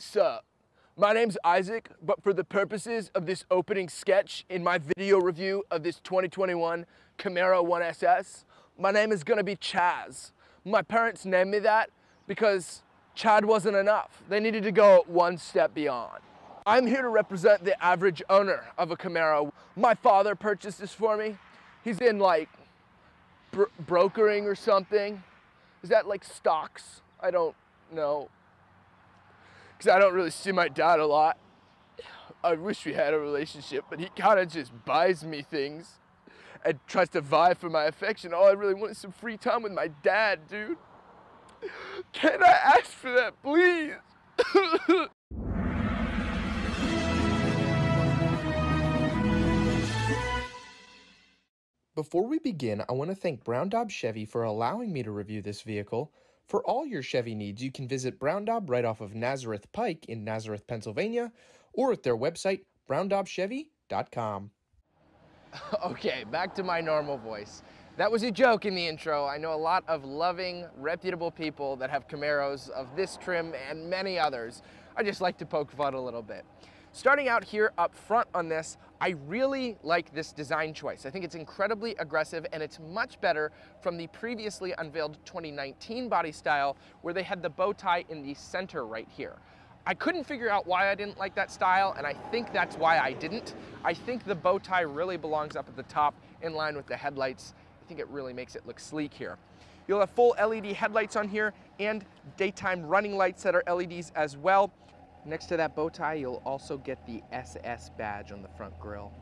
Sup? My name's Isaac, but for the purposes of this opening sketch in my video review of this 2021 Camaro 1SS, my name is gonna be Chaz. My parents named me that because Chad wasn't enough. They needed to go one step beyond. I'm here to represent the average owner of a Camaro. My father purchased this for me. He's in like bro brokering or something. Is that like stocks? I don't know. Because I don't really see my dad a lot. I wish we had a relationship, but he kind of just buys me things and tries to vie for my affection. All I really want is some free time with my dad, dude. Can I ask for that, please? Before we begin, I want to thank Brown Daub Chevy for allowing me to review this vehicle. For all your Chevy needs, you can visit Brown Daub right off of Nazareth Pike in Nazareth, Pennsylvania, or at their website, browndaubchevy.com. okay, back to my normal voice. That was a joke in the intro. I know a lot of loving, reputable people that have Camaros of this trim and many others. I just like to poke fun a little bit. Starting out here up front on this, I really like this design choice. I think it's incredibly aggressive and it's much better from the previously unveiled 2019 body style where they had the bow tie in the center right here. I couldn't figure out why I didn't like that style, and I think that's why I didn't. I think the bow tie really belongs up at the top in line with the headlights. I think it really makes it look sleek here. You'll have full LED headlights on here and daytime running lights that are LEDs as well. Next to that bow tie, you'll also get the SS badge on the front grille.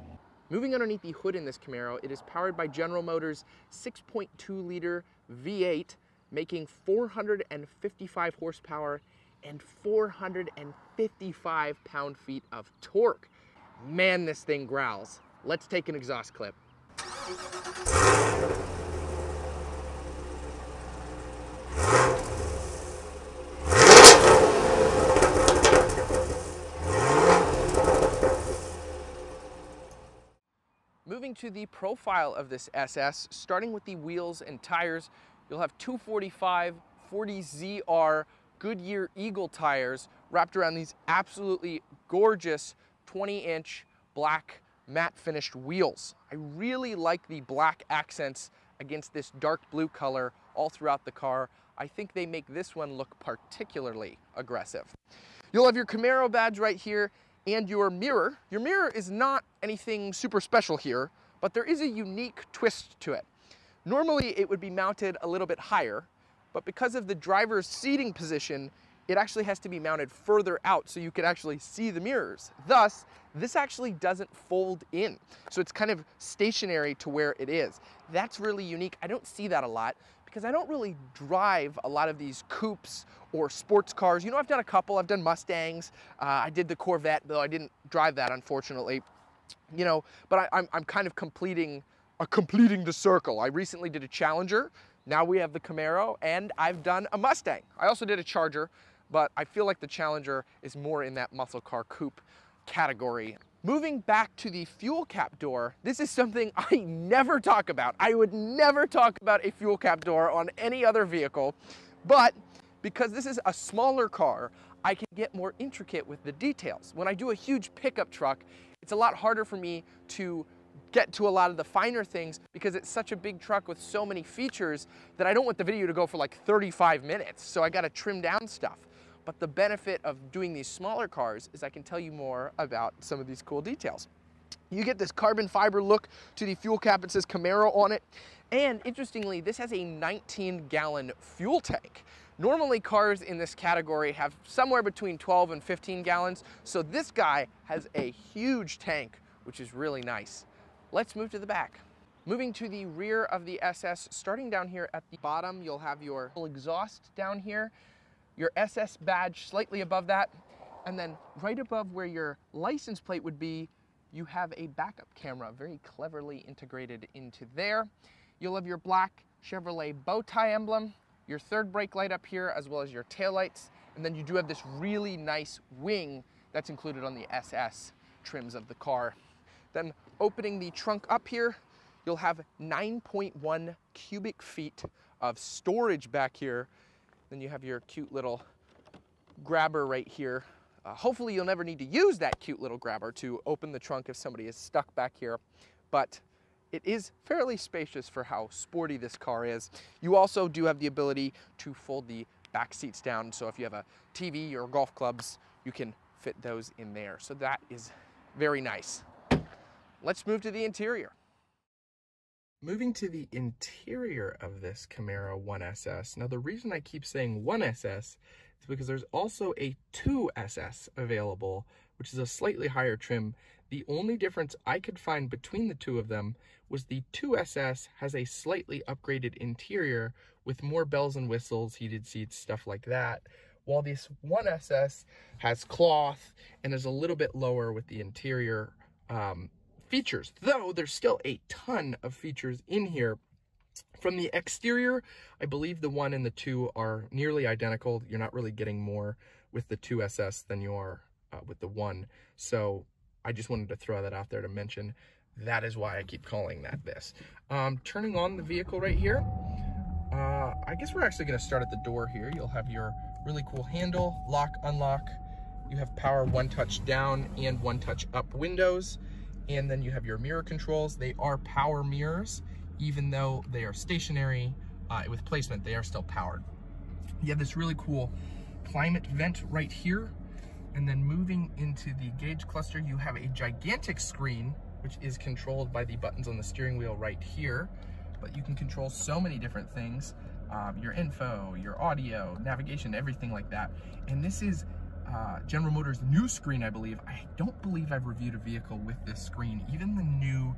Moving underneath the hood in this Camaro, it is powered by General Motors 6.2 liter V8, making 455 horsepower and 455 pound-feet of torque. Man, this thing growls. Let's take an exhaust clip. Moving to the profile of this SS, starting with the wheels and tires, you'll have 245 40ZR Goodyear Eagle tires wrapped around these absolutely gorgeous 20 inch black matte finished wheels. I really like the black accents against this dark blue color all throughout the car. I think they make this one look particularly aggressive. You'll have your Camaro badge right here and your mirror. Your mirror is not anything super special here, but there is a unique twist to it. Normally it would be mounted a little bit higher, but because of the driver's seating position, it actually has to be mounted further out so you can actually see the mirrors. Thus, this actually doesn't fold in. So it's kind of stationary to where it is. That's really unique. I don't see that a lot because I don't really drive a lot of these coupes or sports cars. You know, I've done a couple. I've done Mustangs. Uh, I did the Corvette, though I didn't drive that, unfortunately. You know, but I, I'm, I'm kind of completing, uh, completing the circle. I recently did a Challenger. Now we have the Camaro, and I've done a Mustang. I also did a Charger, but I feel like the Challenger is more in that muscle car coupe category. Moving back to the fuel cap door, this is something I never talk about. I would never talk about a fuel cap door on any other vehicle, but because this is a smaller car, I can get more intricate with the details. When I do a huge pickup truck, it's a lot harder for me to get to a lot of the finer things because it's such a big truck with so many features that I don't want the video to go for like 35 minutes. So I gotta trim down stuff. But the benefit of doing these smaller cars is I can tell you more about some of these cool details. You get this carbon fiber look to the fuel cap. It says Camaro on it. And interestingly, this has a 19 gallon fuel tank. Normally cars in this category have somewhere between 12 and 15 gallons. So this guy has a huge tank, which is really nice. Let's move to the back. Moving to the rear of the SS, starting down here at the bottom, you'll have your exhaust down here your SS badge slightly above that, and then right above where your license plate would be, you have a backup camera very cleverly integrated into there. You'll have your black Chevrolet bow tie emblem, your third brake light up here, as well as your tail lights, and then you do have this really nice wing that's included on the SS trims of the car. Then opening the trunk up here, you'll have 9.1 cubic feet of storage back here then you have your cute little grabber right here uh, hopefully you'll never need to use that cute little grabber to open the trunk if somebody is stuck back here. But it is fairly spacious for how sporty this car is. You also do have the ability to fold the back seats down. So if you have a TV or golf clubs, you can fit those in there. So that is very nice. Let's move to the interior. Moving to the interior of this Camaro 1SS. Now the reason I keep saying 1SS is because there's also a 2SS available, which is a slightly higher trim. The only difference I could find between the two of them was the 2SS has a slightly upgraded interior with more bells and whistles, heated seats, stuff like that, while this 1SS has cloth and is a little bit lower with the interior um, features, though there's still a ton of features in here. From the exterior, I believe the one and the two are nearly identical. You're not really getting more with the 2SS than you are uh, with the one. So I just wanted to throw that out there to mention. That is why I keep calling that this. Um, turning on the vehicle right here, uh, I guess we're actually going to start at the door here. You'll have your really cool handle, lock, unlock. You have power one touch down and one touch up windows. And then you have your mirror controls. They are power mirrors, even though they are stationary uh, with placement, they are still powered. You have this really cool climate vent right here. And then moving into the gauge cluster, you have a gigantic screen, which is controlled by the buttons on the steering wheel right here. But you can control so many different things. Um, your info, your audio, navigation, everything like that. And this is uh, General Motors' new screen, I believe. I don't believe I've reviewed a vehicle with this screen. Even the new,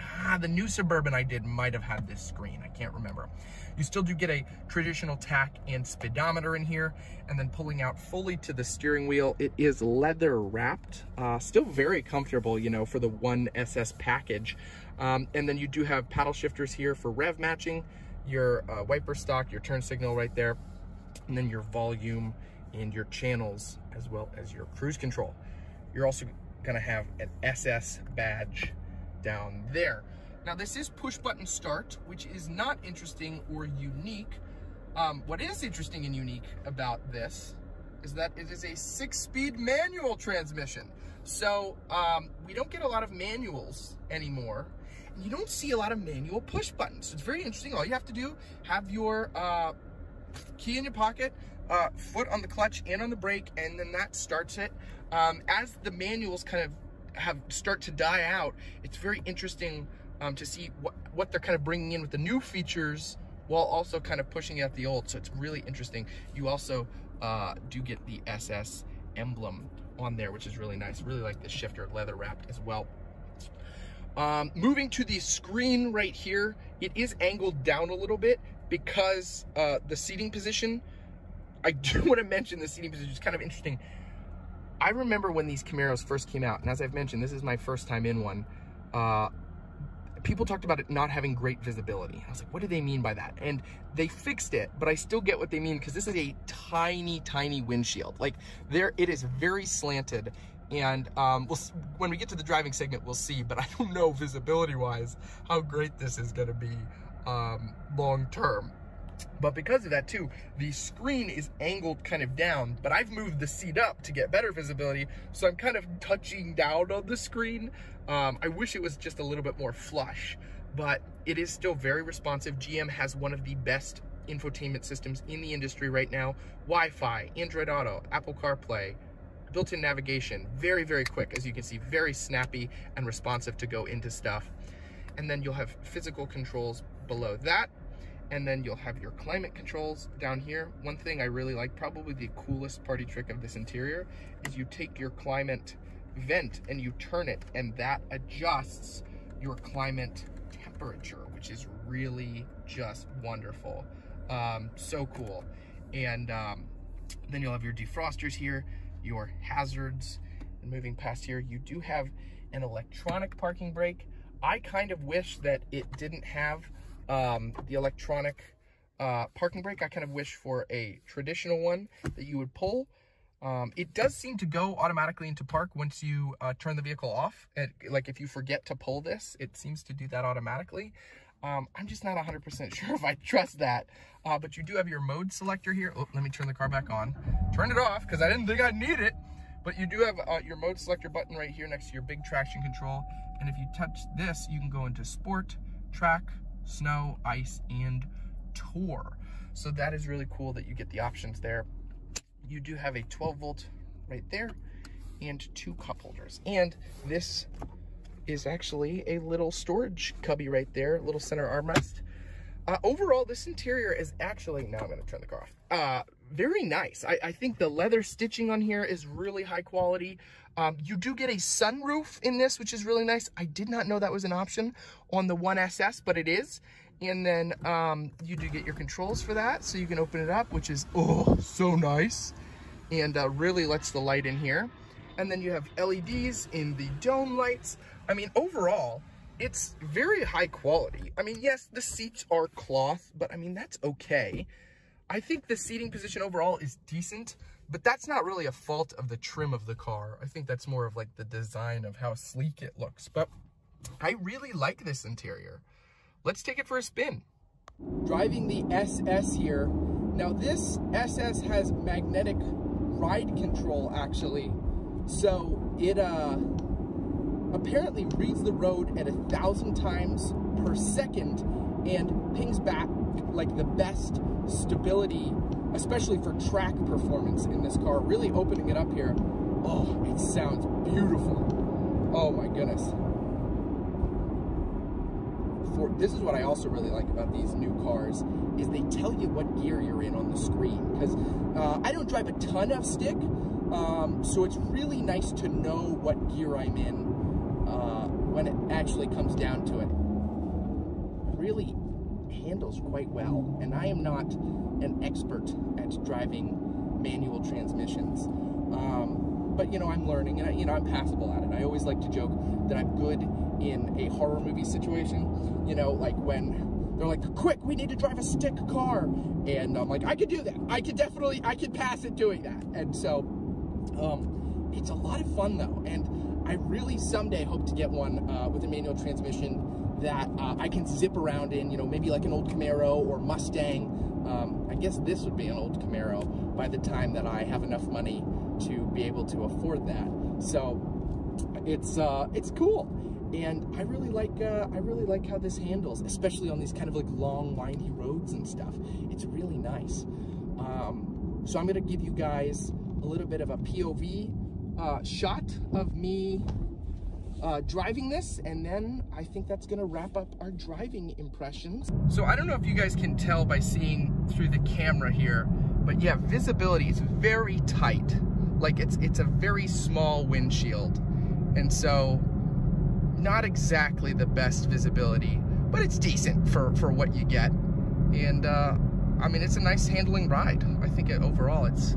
ah, the new Suburban I did might have had this screen. I can't remember. You still do get a traditional tach and speedometer in here, and then pulling out fully to the steering wheel, it is leather wrapped. Uh, still very comfortable, you know, for the 1SS package. Um, and then you do have paddle shifters here for rev matching, your uh, wiper stock, your turn signal right there, and then your volume and your channels as well as your cruise control. You're also gonna have an SS badge down there. Now this is push button start, which is not interesting or unique. Um, what is interesting and unique about this is that it is a six speed manual transmission. So um, we don't get a lot of manuals anymore. And you don't see a lot of manual push buttons. It's very interesting. All you have to do, have your uh, key in your pocket, uh, foot on the clutch and on the brake, and then that starts it. Um, as the manuals kind of have start to die out, it's very interesting um, to see what, what they're kind of bringing in with the new features while also kind of pushing out the old. So it's really interesting. You also uh, do get the SS emblem on there, which is really nice. Really like the shifter leather wrapped as well. Um, moving to the screen right here, it is angled down a little bit because uh, the seating position I do want to mention the seating position is kind of interesting. I remember when these Camaros first came out, and as I've mentioned, this is my first time in one. Uh, people talked about it not having great visibility. I was like, what do they mean by that? And they fixed it, but I still get what they mean because this is a tiny, tiny windshield. Like there, it is very slanted. And um, we'll, when we get to the driving segment, we'll see, but I don't know visibility wise how great this is gonna be um, long term. But because of that too, the screen is angled kind of down, but I've moved the seat up to get better visibility. So I'm kind of touching down on the screen. Um, I wish it was just a little bit more flush, but it is still very responsive. GM has one of the best infotainment systems in the industry right now. Wi-Fi, Android Auto, Apple CarPlay, built-in navigation, very, very quick. As you can see, very snappy and responsive to go into stuff. And then you'll have physical controls below that and then you'll have your climate controls down here. One thing I really like, probably the coolest party trick of this interior, is you take your climate vent and you turn it and that adjusts your climate temperature, which is really just wonderful. Um, so cool. And um, then you'll have your defrosters here, your hazards, and moving past here, you do have an electronic parking brake. I kind of wish that it didn't have um, the electronic uh, parking brake, I kind of wish for a traditional one that you would pull. Um, it does seem to go automatically into park once you uh, turn the vehicle off. It, like if you forget to pull this, it seems to do that automatically. Um, I'm just not 100% sure if I trust that. Uh, but you do have your mode selector here. Oh, let me turn the car back on. Turn it off because I didn't think I'd need it. But you do have uh, your mode selector button right here next to your big traction control. And if you touch this, you can go into sport, track, snow, ice, and tour. So that is really cool that you get the options there. You do have a 12 volt right there and two cup holders. And this is actually a little storage cubby right there, little center armrest. Uh, overall, this interior is actually, now I'm gonna turn the car off, uh, very nice. I, I, think the leather stitching on here is really high quality. Um, you do get a sunroof in this, which is really nice. I did not know that was an option on the 1SS, but it is. And then um, you do get your controls for that, so you can open it up, which is, oh, so nice. And uh, really lets the light in here. And then you have LEDs in the dome lights. I mean, overall, it's very high quality. I mean, yes, the seats are cloth, but I mean, that's okay. I think the seating position overall is decent, but that's not really a fault of the trim of the car. I think that's more of like the design of how sleek it looks. But I really like this interior. Let's take it for a spin. Driving the SS here. Now this SS has magnetic ride control actually. So it, uh, apparently reads the road at a thousand times per second and pings back like the best stability, especially for track performance in this car. Really opening it up here. Oh, it sounds beautiful. Oh my goodness. For, this is what I also really like about these new cars is they tell you what gear you're in on the screen because uh, I don't drive a ton of stick um, so it's really nice to know what gear I'm in when it actually comes down to it, really handles quite well. And I am not an expert at driving manual transmissions. Um, but you know, I'm learning and I, you know, I'm passable at it. I always like to joke that I'm good in a horror movie situation. You know, like when they're like, quick, we need to drive a stick car. And I'm like, I could do that. I could definitely, I could pass it doing that. And so, um, it's a lot of fun though. And I really someday hope to get one uh, with a manual transmission that uh, I can zip around in, you know, maybe like an old Camaro or Mustang. Um, I guess this would be an old Camaro by the time that I have enough money to be able to afford that. So it's uh, it's cool. And I really like uh, I really like how this handles, especially on these kind of like long, windy roads and stuff. It's really nice. Um, so I'm gonna give you guys a little bit of a POV uh, shot of me uh, driving this and then I think that's gonna wrap up our driving impressions. So I don't know if you guys can tell by seeing through the camera here, but yeah, visibility is very tight. Like it's, it's a very small windshield. And so not exactly the best visibility, but it's decent for, for what you get. And uh, I mean, it's a nice handling ride. I think it, overall it's,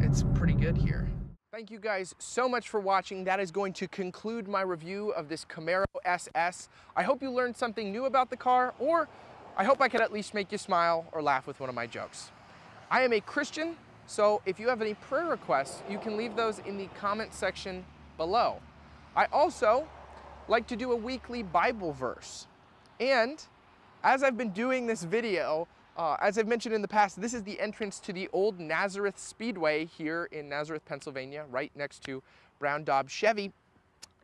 it's pretty good here. Thank you guys so much for watching. That is going to conclude my review of this Camaro SS. I hope you learned something new about the car, or I hope I could at least make you smile or laugh with one of my jokes. I am a Christian, so if you have any prayer requests, you can leave those in the comment section below. I also like to do a weekly Bible verse. And as I've been doing this video, uh, as I've mentioned in the past, this is the entrance to the old Nazareth Speedway here in Nazareth, Pennsylvania, right next to Brown Daub Chevy.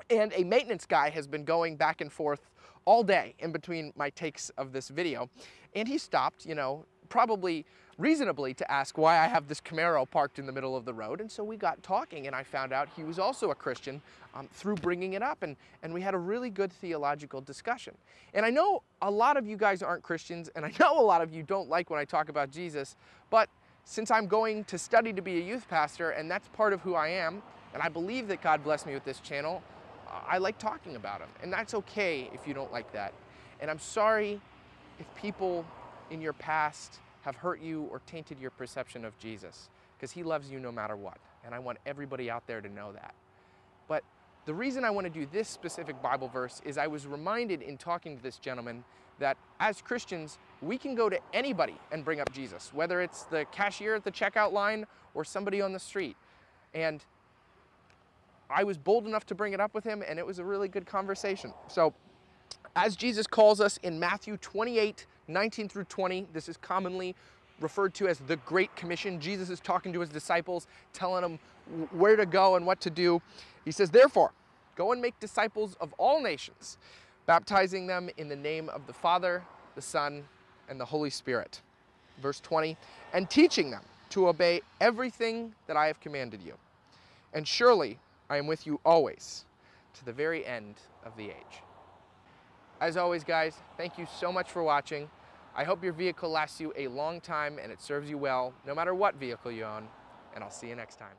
And a maintenance guy has been going back and forth all day in between my takes of this video. And he stopped, you know, probably reasonably to ask why I have this Camaro parked in the middle of the road. And so we got talking and I found out he was also a Christian um, through bringing it up. And, and we had a really good theological discussion. And I know a lot of you guys aren't Christians and I know a lot of you don't like when I talk about Jesus, but since I'm going to study to be a youth pastor and that's part of who I am, and I believe that God blessed me with this channel, I like talking about him. And that's okay if you don't like that. And I'm sorry if people in your past have hurt you or tainted your perception of Jesus because he loves you no matter what. And I want everybody out there to know that. But the reason I want to do this specific Bible verse is I was reminded in talking to this gentleman that as Christians, we can go to anybody and bring up Jesus, whether it's the cashier at the checkout line or somebody on the street. And I was bold enough to bring it up with him, and it was a really good conversation. So, as Jesus calls us in Matthew 28 19 through 20, this is commonly referred to as the Great Commission. Jesus is talking to his disciples, telling them where to go and what to do. He says, Therefore, go and make disciples of all nations, baptizing them in the name of the Father, the Son, and the Holy Spirit. Verse 20, and teaching them to obey everything that I have commanded you. And surely I am with you always to the very end of the age. As always, guys, thank you so much for watching. I hope your vehicle lasts you a long time and it serves you well, no matter what vehicle you own, and I'll see you next time.